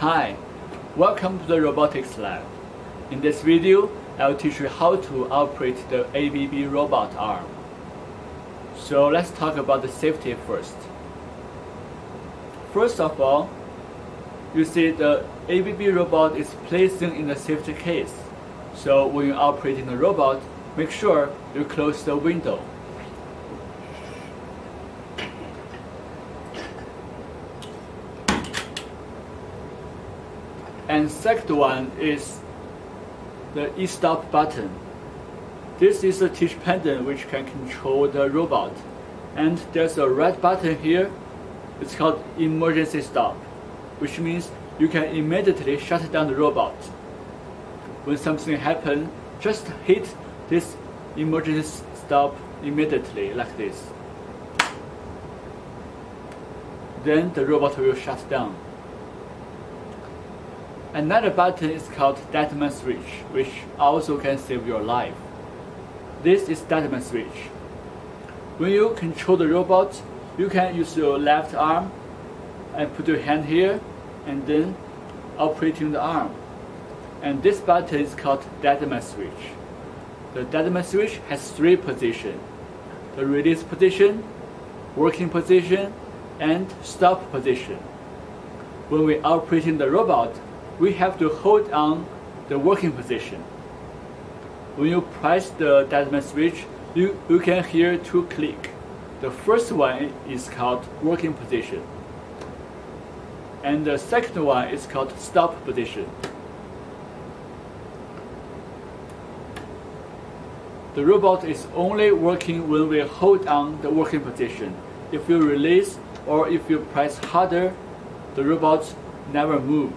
Hi, welcome to the robotics lab. In this video, I'll teach you how to operate the ABB robot arm. So let's talk about the safety first. First of all, you see the ABB robot is placed in the safety case. So when you're operating the robot, make sure you close the window. And second one is the e-stop button. This is a touch panel which can control the robot. And there's a red button here. It's called emergency stop, which means you can immediately shut down the robot. When something happens, just hit this emergency stop immediately like this. Then the robot will shut down. Another button is called Deadman switch, which also can save your life. This is Deadman switch. When you control the robot, you can use your left arm and put your hand here and then operating the arm. And this button is called Deadman switch. The Deadman switch has three positions. The release position, working position, and stop position. When we are operating the robot, we have to hold on the working position. When you press the Deadman switch, you, you can hear two click. The first one is called working position. And the second one is called stop position. The robot is only working when we hold on the working position. If you release or if you press harder, the robot never move.